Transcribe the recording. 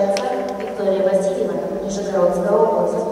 обращается Виктория Васильевна, Нижегородская область.